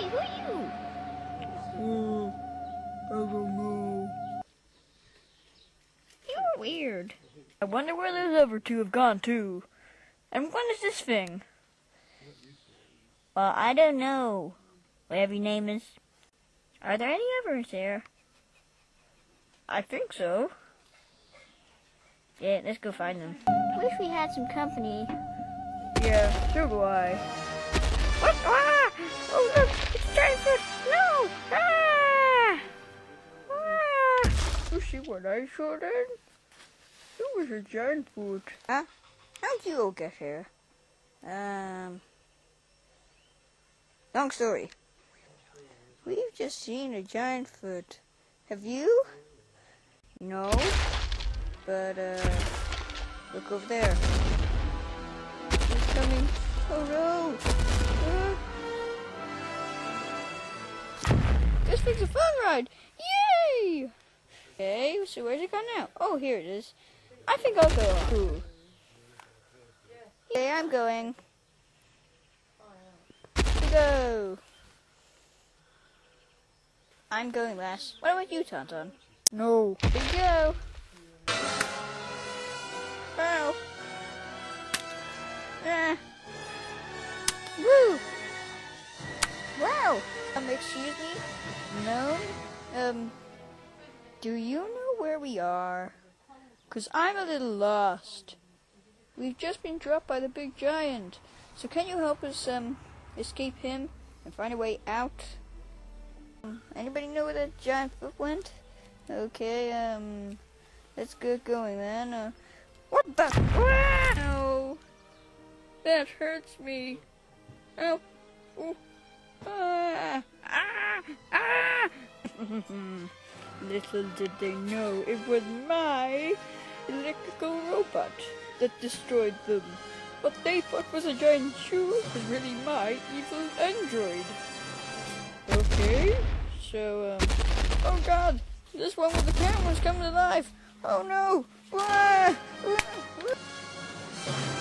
Hey, who are you? Uh, I don't know. You're weird. I wonder where those other two have gone to. And when is this thing? Well, I don't know. Whatever your name is. Are there any others there? I think so. Yeah, let's go find them. Wish we had some company. Yeah, so do I. You see what I saw then? It was a giant foot. Huh? How'd you all get here? Um... Long story. We've just seen a giant foot. Have you? No. But, uh... Look over there. He's coming. Oh no! Uh. This thing's a fun ride! Yay! Okay, so where's it gone now? Oh, here it is. I think I'll go. Ooh. Okay, I'm going. Go! I'm going last. What about you, Tauntaun? No. Here we go. Ow. Ah. Woo! Wow! Um, excuse me? No? Um, do you know where we are? Cause I'm a little lost. We've just been dropped by the big giant. So can you help us, um, escape him and find a way out? Anybody know where that giant foot went? Okay, um, let's get going then. Uh, what the? No. That hurts me. Oh. Ooh. Ah. Ah. Ah. Little did they know it was my electrical robot that destroyed them. What they thought was a giant shoe was really my evil android. Okay, so, um, oh god, this one with the camera's coming to life. Oh no! Ah! Ah!